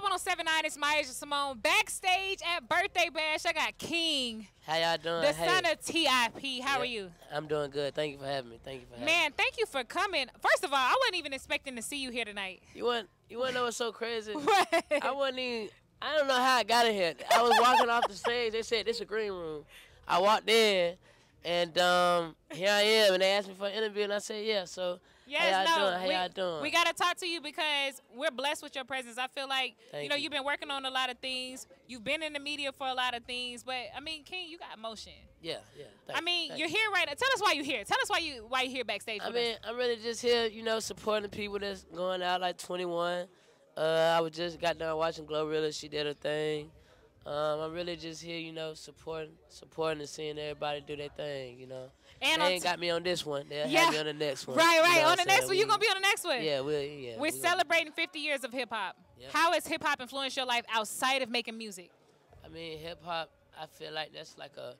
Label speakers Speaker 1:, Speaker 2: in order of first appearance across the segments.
Speaker 1: Hot 1079, it's Maya Simone. Backstage at Birthday Bash, I got King,
Speaker 2: How y'all doing?
Speaker 1: the
Speaker 2: hey,
Speaker 1: son of TIP. How are you?
Speaker 2: I'm doing good. Thank you for having me. Thank you for having me.
Speaker 1: Man, thank you for coming. First of all, I wasn't even expecting to see you here tonight.
Speaker 2: You want you to know what's so crazy?
Speaker 1: What?
Speaker 2: I wasn't even. I don't know how I got in here. I was walking off the stage. They said this is a green room. I walked in, and um, here I am. And they asked me for an interview, and I said yeah. So
Speaker 1: Yes,
Speaker 2: how y'all
Speaker 1: no.
Speaker 2: doing? How
Speaker 1: we,
Speaker 2: y'all doing?
Speaker 1: We gotta talk to you because we're blessed with your presence. I feel like you know,
Speaker 2: you.
Speaker 1: you've been working on a lot of things. You've been in the media for a lot of things, but I mean, King, you got motion.
Speaker 2: yeah, yeah.
Speaker 1: I mean,
Speaker 2: you.
Speaker 1: you're here right now. Tell us why you're here. Tell us why you why you're here backstage.
Speaker 2: I mean,
Speaker 1: us.
Speaker 2: I'm really just here, you know, supporting the people that's going out like 21. Uh, I was just got done watching Glorilla. She did her thing. Um, I'm really just here, you know, supporting, supporting and seeing everybody do their thing, you know.
Speaker 1: and
Speaker 2: they ain't got me on this one. They'll
Speaker 1: Yeah.
Speaker 2: have me on the next one.
Speaker 1: right,
Speaker 2: you
Speaker 1: right.
Speaker 2: know
Speaker 1: on the next one, you're gonna be on the next one.
Speaker 2: Yeah, we'll, yeah.
Speaker 1: We're
Speaker 2: we gonna-
Speaker 1: celebrating 50 years of hip hop.
Speaker 2: Yep.
Speaker 1: How has hip hop influenced your life outside of making music?
Speaker 2: I mean, hip hop. I feel like that's like a,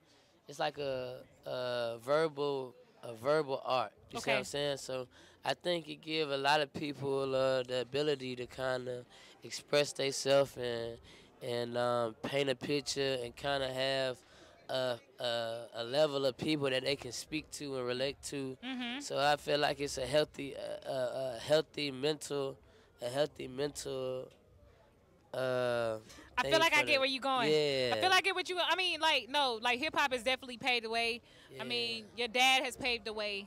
Speaker 2: it's like a, a verbal, a verbal art. You see what I'm saying? So I think it give a lot of people uh, the ability to kind of express themselves and and um, paint a picture and kind of have a, a a level of people that they can speak to and relate to.
Speaker 1: Mm-hmm.
Speaker 2: So I feel like it's a healthy, a healthy mental, a healthy mental. Uh,
Speaker 1: I feel like I get
Speaker 2: the-
Speaker 1: where you're going.
Speaker 2: Yeah.
Speaker 1: I feel like I get what you. I mean, like no, like hip hop has definitely paved the way. I mean, your dad has paved the way.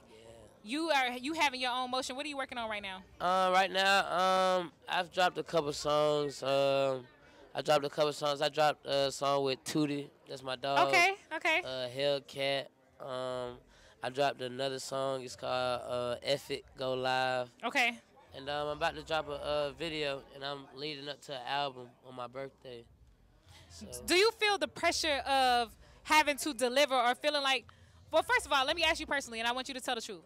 Speaker 1: You are you having your own motion. What are you working on right now?
Speaker 2: Uh, right now, um, I've dropped a couple songs. Um, I dropped a couple songs. I dropped a song with Tootie. That's my dog.
Speaker 1: okay, okay.
Speaker 2: Uh, Hellcat. Um, I dropped another song. It's called uh, F It Go Live.
Speaker 1: Okay.
Speaker 2: And um, I'm about to drop a uh, video, and I'm leading up to an album on my birthday. So
Speaker 1: Do you feel the pressure of having to deliver or feeling like well, first of all, let me ask you personally and I want you to tell the truth.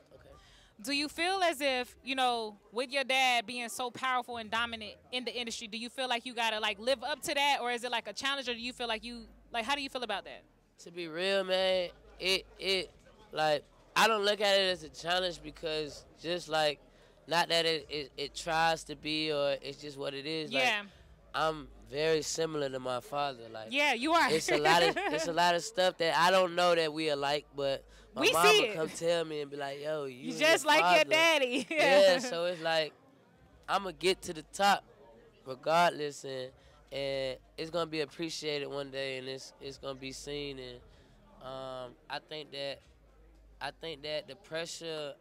Speaker 1: Do you feel as if, you know, with your dad being so powerful and dominant in the industry, do you feel like you got to like live up to that or is it like a challenge or do you feel like you like how do you feel about that?
Speaker 2: to be real, man, it it like I don't look at it as a challenge because just like not that it it, it tries to be or it's just what it is.
Speaker 1: yeah.
Speaker 2: Like, I'm very similar to my father. Like
Speaker 1: yeah, you are.
Speaker 2: it's a lot of it's a lot of stuff that I don't know that we are like, but my
Speaker 1: We see it.
Speaker 2: come tell me and be like, "Yo, you,
Speaker 1: You just like your daddy.
Speaker 2: yeah, so it's like I'm gonna get to the top regardless, and and it's gonna be appreciated one day, and it's it's gonna be seen, and um, I think that I think that the pressure.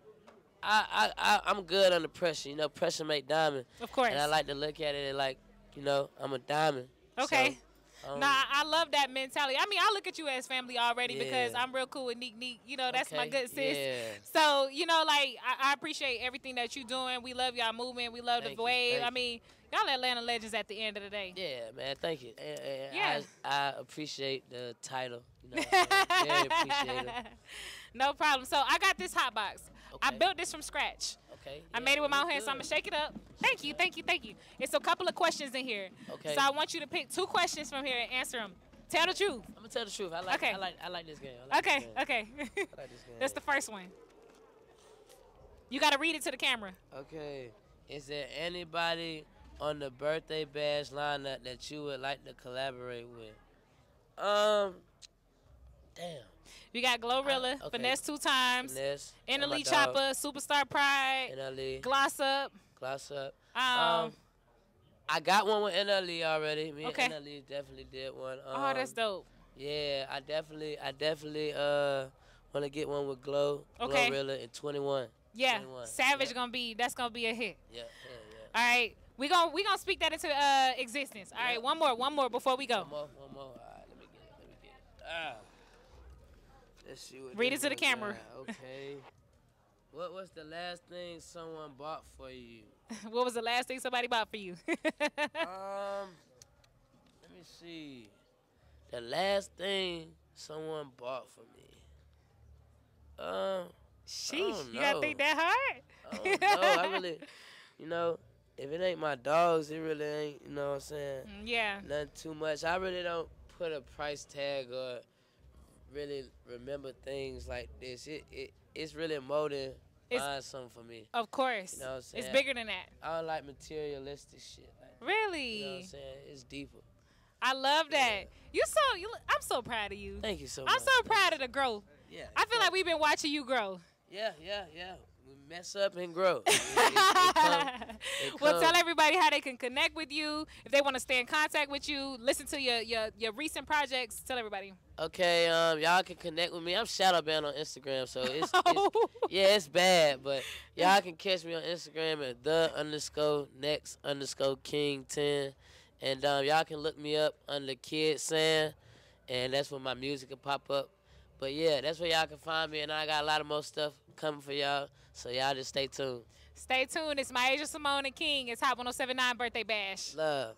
Speaker 2: I, I, I, I'm good under pressure. You know, pressure make diamond.
Speaker 1: of course.
Speaker 2: And I like to look at it and like, you know, I'm a diamond.
Speaker 1: Okay.
Speaker 2: So, um,
Speaker 1: Nah, I love that mentality. I mean, I look at you as family already because I'm real cool with Neek Neek. You know, that's my good sis.
Speaker 2: Yeah.
Speaker 1: So, you know, like I, I appreciate everything that you're doing. We love y'all movement. We love
Speaker 2: Thank
Speaker 1: the wave. I mean, y'all Atlanta legends at the end of the day.
Speaker 2: Yeah, man. Thank you. And, and
Speaker 1: Yeah.
Speaker 2: I, I appreciate the title. You know, what I'm saying? very appreciative.
Speaker 1: no problem. So I got this hot box. I built this from scratch.
Speaker 2: Okay.
Speaker 1: I made it with my own hands, so I'm gonna shake it up. Thank you, thank you, thank you. It's a couple of questions in here.
Speaker 2: Okay.
Speaker 1: So I want you to pick two questions from here and answer them. Tell the truth.
Speaker 2: I'm gonna tell the truth. I like.
Speaker 1: Okay.
Speaker 2: I like. I like this game. I like
Speaker 1: Okay,
Speaker 2: This game.
Speaker 1: okay.
Speaker 2: I like this game.
Speaker 1: That's the first one. You gotta read it to the camera.
Speaker 2: Okay. Is there anybody on the birthday bash lineup that you would like to collaborate with? Um. Damn.
Speaker 1: We got Glorilla,
Speaker 2: Uh, okay.
Speaker 1: Finesse2Tymes,
Speaker 2: Finesse. and my
Speaker 1: Elite
Speaker 2: dog,
Speaker 1: Choppa, Superstar Pride,
Speaker 2: NLE.
Speaker 1: Gloss Up.
Speaker 2: Gloss up.
Speaker 1: Um,
Speaker 2: Um, I got one with NLE already. Me
Speaker 1: Okay.
Speaker 2: and NLE definitely did one. Um,
Speaker 1: oh, that's dope.
Speaker 2: Yeah, I definitely, I definitely uh want to get one with Glow,
Speaker 1: Okay.
Speaker 2: Glorilla, and 21.
Speaker 1: Yeah,
Speaker 2: 21.
Speaker 1: Savage
Speaker 2: Yeah.
Speaker 1: gonna be that's gonna be a hit.
Speaker 2: Yeah, yeah, yeah.
Speaker 1: All right, we gonna we gonna speak that into uh, existence. All right,
Speaker 2: Yeah.
Speaker 1: one more, one more before we go.
Speaker 2: One more, one more. All right, let me get it. Let me get it. Ah. Let's see what.
Speaker 1: Read it to the camera.
Speaker 2: Okay. what was the last thing someone bought for you?
Speaker 1: what was the last thing somebody bought for you?
Speaker 2: Um, let me see. The last thing someone bought for me. Um.
Speaker 1: Sheesh, you gotta think that hard.
Speaker 2: I don't know. I really, you know, if it ain't my dogs, it really ain't. You know what I'm saying?
Speaker 1: Mm, yeah.
Speaker 2: Nothing too much. I really don't put a price tag or really remember things like this. It it it's really more than
Speaker 1: It's-
Speaker 2: buying something for me.
Speaker 1: Of course.
Speaker 2: You know what I'm
Speaker 1: it's bigger than that.
Speaker 2: I don't like materialistic shit. Like,
Speaker 1: Really?
Speaker 2: you know what I'm saying? much deeper.
Speaker 1: I love that. You so you. I'm so proud of you.
Speaker 2: Thank you so
Speaker 1: I'm
Speaker 2: much.
Speaker 1: so proud of the growth.
Speaker 2: Yeah.
Speaker 1: I feel like we've been watching you grow.
Speaker 2: Yeah, yeah, yeah. We mess up and grow. It- it- it come-
Speaker 1: well, tell everybody how they can connect with you if they want to stay in contact with you. Listen to your your, your recent projects. Tell everybody.
Speaker 2: Okay, um, y'all can connect with me. I'm shadowbanned on Instagram, so it's, it's yeah, it's bad, but y'all can catch me on Instagram at the underscore next underscore king ten, and um, y'all can look me up under Kid Sam, and that's where my music will pop up. But yeah, that's where y'all can find me, and I got a lot of more stuff coming for y'all, so y'all just stay tuned.
Speaker 1: Stay tuned. It's my Asia Simone and King. It's Hot 1079 birthday bash.
Speaker 2: Love.